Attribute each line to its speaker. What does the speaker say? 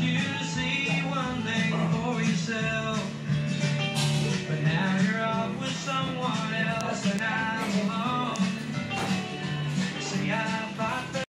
Speaker 1: you see.